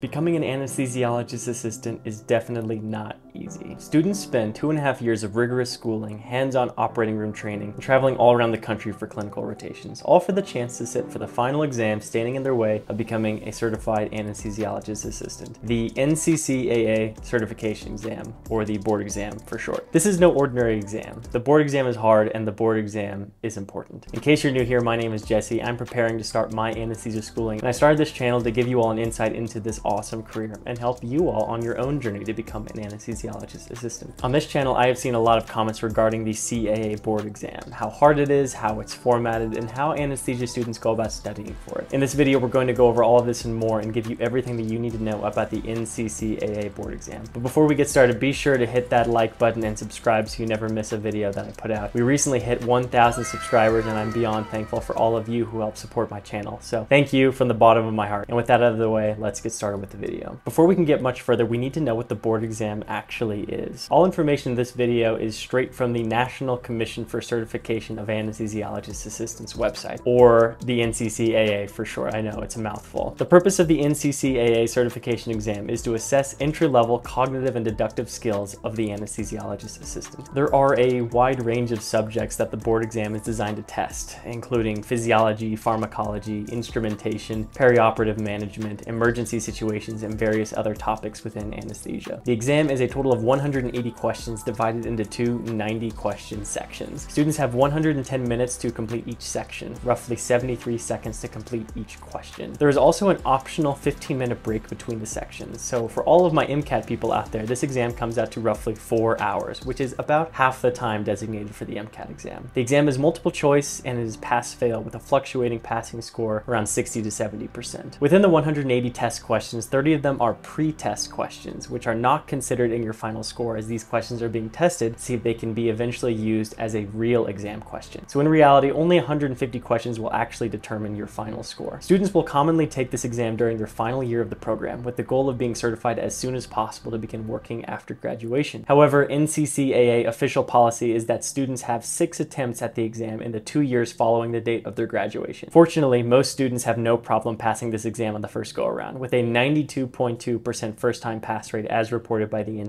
Becoming an anesthesiologist assistant is definitely not easy. Students spend two and a half years of rigorous schooling, hands-on operating room training, and traveling all around the country for clinical rotations, all for the chance to sit for the final exam standing in their way of becoming a certified anesthesiologist assistant, the NCCAA certification exam, or the board exam for short. This is no ordinary exam. The board exam is hard and the board exam is important. In case you're new here, my name is Jesse. I'm preparing to start my anesthesia schooling, and I started this channel to give you all an insight into this awesome career and help you all on your own journey to become an anesthesiologist assistant. On this channel, I have seen a lot of comments regarding the CAA board exam, how hard it is, how it's formatted, and how anesthesia students go about studying for it. In this video, we're going to go over all of this and more and give you everything that you need to know about the NCCAA board exam. But before we get started, be sure to hit that like button and subscribe so you never miss a video that I put out. We recently hit 1,000 subscribers and I'm beyond thankful for all of you who help support my channel. So thank you from the bottom of my heart. And with that out of the way, let's get started with the video video. Before we can get much further, we need to know what the board exam actually is. All information in this video is straight from the National Commission for Certification of Anesthesiologist Assistants website, or the NCCAA for short. I know it's a mouthful. The purpose of the NCCAA certification exam is to assess entry-level cognitive and deductive skills of the anesthesiologist assistant. There are a wide range of subjects that the board exam is designed to test, including physiology, pharmacology, instrumentation, perioperative management, emergency situations, and various other topics within anesthesia. The exam is a total of 180 questions divided into two 90 question sections. Students have 110 minutes to complete each section, roughly 73 seconds to complete each question. There is also an optional 15 minute break between the sections. So for all of my MCAT people out there, this exam comes out to roughly four hours, which is about half the time designated for the MCAT exam. The exam is multiple choice and it is pass-fail with a fluctuating passing score around 60 to 70%. Within the 180 test questions, 30 of them are pre-test questions, which are not considered in your final score as these questions are being tested to see if they can be eventually used as a real exam question. So in reality, only 150 questions will actually determine your final score. Students will commonly take this exam during their final year of the program with the goal of being certified as soon as possible to begin working after graduation. However, NCCAA official policy is that students have six attempts at the exam in the two years following the date of their graduation. Fortunately, most students have no problem passing this exam on the first go around with a 92 2.2% first time pass rate as reported by the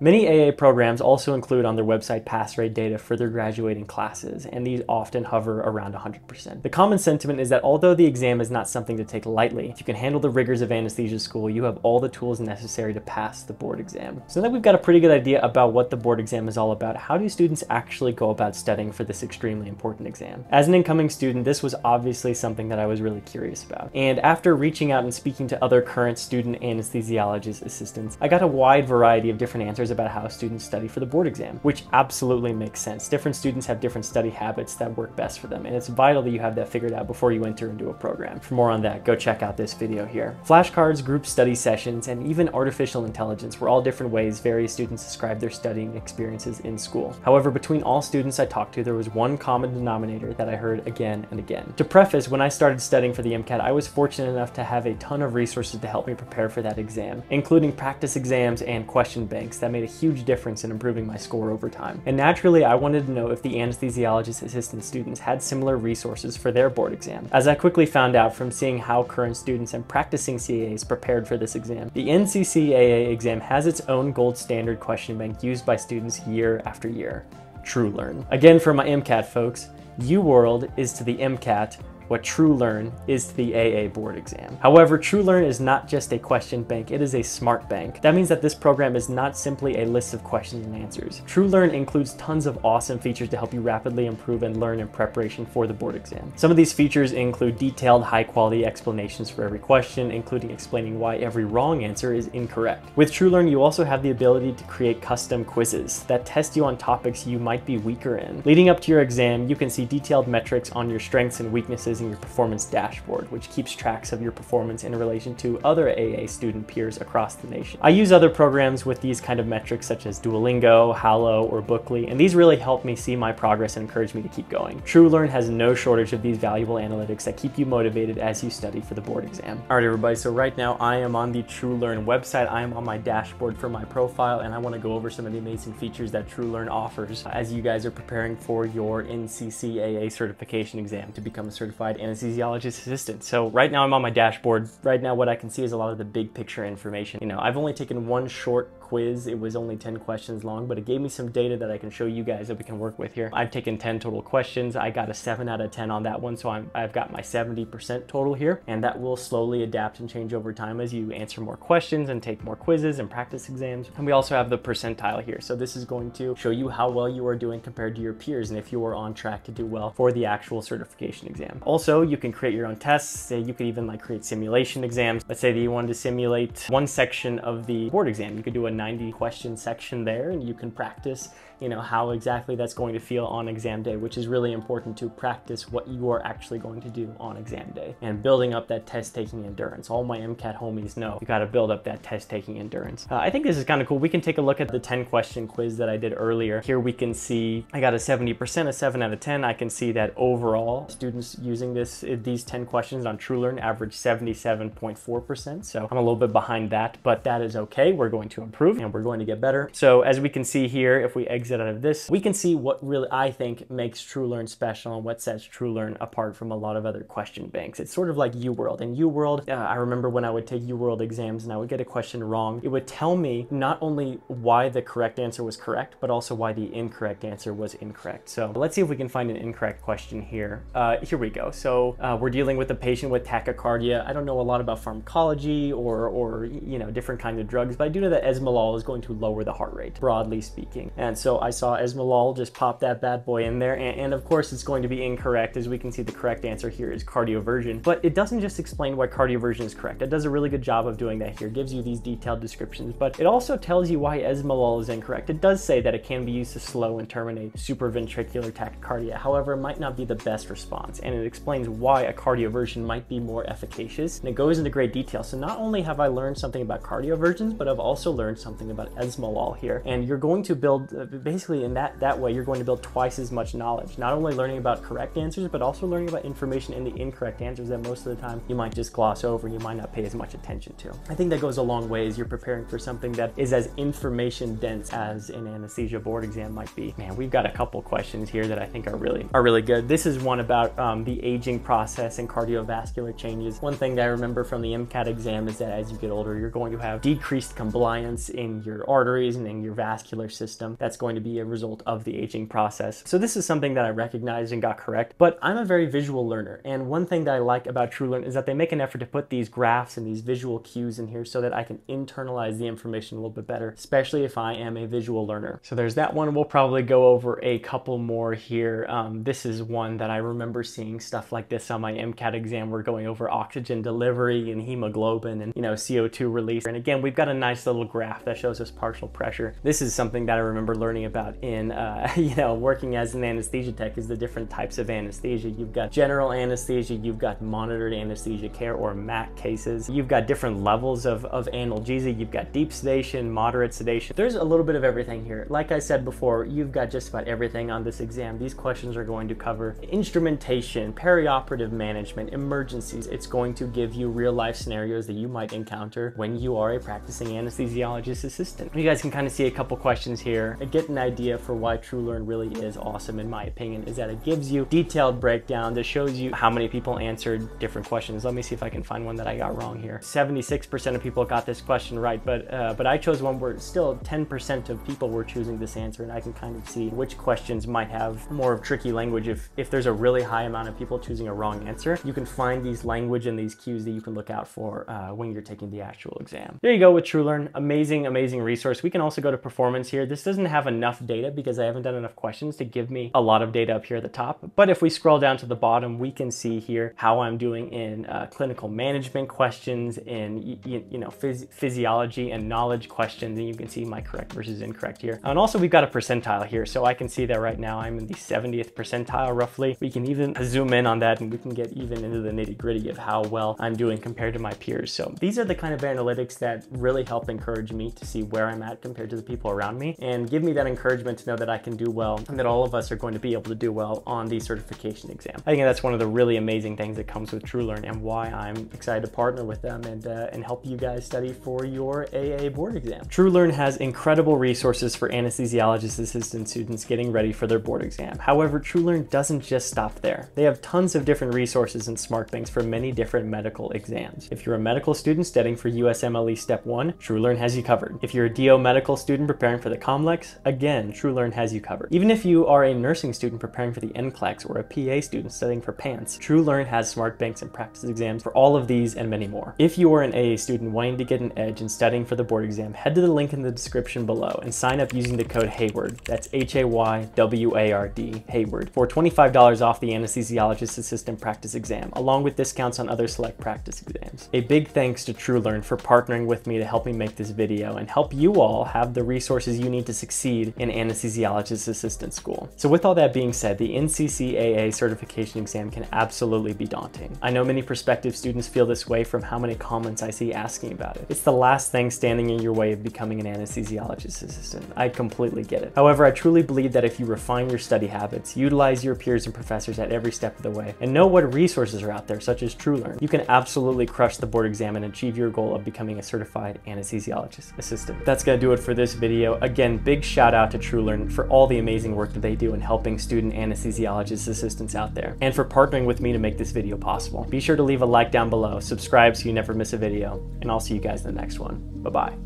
Many AA programs also include on their website pass rate data for their graduating classes, and these often hover around 100%. The common sentiment is that although the exam is not something to take lightly, if you can handle the rigors of anesthesia school, you have all the tools necessary to pass the board exam. So now that we've got a pretty good idea about what the board exam is all about, how do students actually go about studying for this extremely important exam? As an incoming student, this was obviously something that I was really curious about. And after reaching out and speaking to other current student anesthesiologist assistants, I got a wide variety of different answers about how students study for the board exam, which absolutely makes sense. Different students have different study habits that work best for them, and it's vital that you have that figured out before you enter into a program. For more on that, go check out this video here. Flashcards, group study sessions, and even artificial intelligence were all different ways various students described their studying experiences in school. However, between all students I talked to, there was one common denominator that I heard again and again. To preface, when I started studying for the MCAT, I was fortunate enough to have a ton of resources to help me prepare for that exam, including practice exams and question banks that made a huge difference in improving my score over time. And naturally, I wanted to know if the anesthesiologist assistant students had similar resources for their board exam. As I quickly found out from seeing how current students and practicing CAAs prepared for this exam, the NCCAA exam has its own gold standard question bank used by students year after year. TrueLearn. Again, for my MCAT folks, UWorld is to the MCAT what TrueLearn is to the AA board exam. However, TrueLearn is not just a question bank, it is a smart bank. That means that this program is not simply a list of questions and answers. TrueLearn includes tons of awesome features to help you rapidly improve and learn in preparation for the board exam. Some of these features include detailed, high quality explanations for every question, including explaining why every wrong answer is incorrect. With TrueLearn, you also have the ability to create custom quizzes that test you on topics you might be weaker in. Leading up to your exam, you can see detailed metrics on your strengths and weaknesses your performance dashboard, which keeps tracks of your performance in relation to other AA student peers across the nation. I use other programs with these kind of metrics such as Duolingo, Hallo, or Bookly, and these really help me see my progress and encourage me to keep going. TrueLearn has no shortage of these valuable analytics that keep you motivated as you study for the board exam. All right, everybody, so right now I am on the TrueLearn website. I am on my dashboard for my profile, and I wanna go over some of the amazing features that TrueLearn offers as you guys are preparing for your NCCAA certification exam to become a certified certified anesthesiologist assistant. So right now I'm on my dashboard. Right now what I can see is a lot of the big picture information. You know, I've only taken one short quiz. It was only 10 questions long, but it gave me some data that I can show you guys that we can work with here. I've taken 10 total questions. I got a 7 out of 10 on that one, so I'm, I've got my 70% total here, and that will slowly adapt and change over time as you answer more questions and take more quizzes and practice exams. And we also have the percentile here. So this is going to show you how well you are doing compared to your peers and if you are on track to do well for the actual certification exam. Also, you can create your own tests. Say you could even like create simulation exams. Let's say that you wanted to simulate one section of the board exam. You could do a 90 question section there and you can practice you know, how exactly that's going to feel on exam day, which is really important to practice what you are actually going to do on exam day and building up that test taking endurance. All my MCAT homies know you got to build up that test taking endurance. Uh, I think this is kind of cool. We can take a look at the 10 question quiz that I did earlier. Here we can see I got a 70%, a 7 out of 10. I can see that overall students using this these 10 questions on TrueLearn average 77.4%. So I'm a little bit behind that, but that is okay. We're going to improve and we're going to get better. So as we can see here, if we exit exit out of this, we can see what really I think makes TrueLearn special and what sets TrueLearn apart from a lot of other question banks. It's sort of like UWorld. And UWorld, uh, I remember when I would take UWorld exams and I would get a question wrong, it would tell me not only why the correct answer was correct, but also why the incorrect answer was incorrect. So let's see if we can find an incorrect question here. Uh, here we go. So uh, we're dealing with a patient with tachycardia. I don't know a lot about pharmacology or, or you know different kinds of drugs, but I do know that esmolol is going to lower the heart rate, broadly speaking. And so I saw esmolol just pop that bad boy in there. And, and, of course, it's going to be incorrect. As we can see, the correct answer here is cardioversion. But it doesn't just explain why cardioversion is correct. It does a really good job of doing that here. Gives you these detailed descriptions, but it also tells you why esmolol is incorrect. It does say that it can be used to slow and terminate supraventricular tachycardia. However, it might not be the best response. And it explains why a cardioversion might be more efficacious. And it goes into great detail. So not only have I learned something about cardioversions, but I've also learned something about esmolol here. And you're going to build uh, basically in that, that way, you're going to build twice as much knowledge, not only learning about correct answers, but also learning about information in the incorrect answers that most of the time you might just gloss over, and you might not pay as much attention to. I think that goes a long way as you're preparing for something that is as information dense as an anesthesia board exam might be. Man, we've got a couple questions here that I think are really, are really good. This is one about um, the aging process and cardiovascular changes. One thing that I remember from the MCAT exam is that as you get older, you're going to have decreased compliance in your arteries and in your vascular system. That's going to be a result of the aging process. So this is something that I recognized and got correct, but I'm a very visual learner. And one thing that I like about TrueLearn is that they make an effort to put these graphs and these visual cues in here so that I can internalize the information a little bit better, especially if I am a visual learner. So there's that one. We'll probably go over a couple more here. Um, this is one that I remember seeing stuff like this on my MCAT exam. We're going over oxygen delivery and hemoglobin and, you know, CO2 release. And again, we've got a nice little graph that shows us partial pressure. This is something that I remember learning about in, uh, you know, working as an anesthesia tech is the different types of anesthesia. You've got general anesthesia, you've got monitored anesthesia care or MAC cases. You've got different levels of, of analgesia. You've got deep sedation, moderate sedation. There's a little bit of everything here. Like I said before, you've got just about everything on this exam. These questions are going to cover instrumentation, perioperative management, emergencies. It's going to give you real life scenarios that you might encounter when you are a practicing anesthesiologist assistant. You guys can kind of see a couple questions here, get an idea for why TrueLearn really is awesome in my opinion is that it gives you detailed breakdown that shows you how many people answered different questions. Let me see if I can find one that I got wrong here. 76% of people got this question right, but uh, but I chose one where still 10% of people were choosing this answer and I can kind of see which questions might have more of tricky language. If, if there's a really high amount of people choosing a wrong answer, you can find these language and these cues that you can look out for uh, when you're taking the actual exam. There you go with TrueLearn. Amazing, amazing resource. We can also go to performance here. This doesn't have enough data data because I haven't done enough questions to give me a lot of data up here at the top. But if we scroll down to the bottom, we can see here how I'm doing in uh, clinical management questions, in you, you know phys physiology and knowledge questions, and you can see my correct versus incorrect here. And also we've got a percentile here, so I can see that right now I'm in the 70th percentile roughly. We can even zoom in on that and we can get even into the nitty gritty of how well I'm doing compared to my peers. So these are the kind of analytics that really help encourage me to see where I'm at compared to the people around me and give me that encouragement to know that I can do well and that all of us are going to be able to do well on the certification exam. I think that's one of the really amazing things that comes with TrueLearn and why I'm excited to partner with them and, uh, and help you guys study for your AA board exam. TrueLearn has incredible resources for anesthesiologist assistant students getting ready for their board exam. However, TrueLearn doesn't just stop there. They have tons of different resources and smart things for many different medical exams. If you're a medical student studying for USMLE Step 1, TrueLearn has you covered. If you're a DO medical student preparing for the COMLEX, again, TrueLearn has you covered. Even if you are a nursing student preparing for the NCLEX or a PA student studying for PANCE, TrueLearn has smart banks and practice exams for all of these and many more. If you are an AA student wanting to get an edge in studying for the board exam, head to the link in the description below and sign up using the code Hayward. That's H-A-Y-W-A-R-D, Hayward, for $25 off the anesthesiologist assistant practice exam, along with discounts on other select practice exams. A big thanks to TrueLearn for partnering with me to help me make this video and help you all have the resources you need to succeed in anesthesiologist assistant school. So with all that being said, the NCCAA certification exam can absolutely be daunting. I know many prospective students feel this way from how many comments I see asking about it. It's the last thing standing in your way of becoming an anesthesiologist assistant. I completely get it. However, I truly believe that if you refine your study habits, utilize your peers and professors at every step of the way, and know what resources are out there, such as TrueLearn, you can absolutely crush the board exam and achieve your goal of becoming a certified anesthesiologist assistant. That's gonna do it for this video. Again, big shout out to TrueLearn for all the amazing work that they do in helping student anesthesiologist assistants out there, and for partnering with me to make this video possible. Be sure to leave a like down below, subscribe so you never miss a video, and I'll see you guys in the next one. Bye-bye.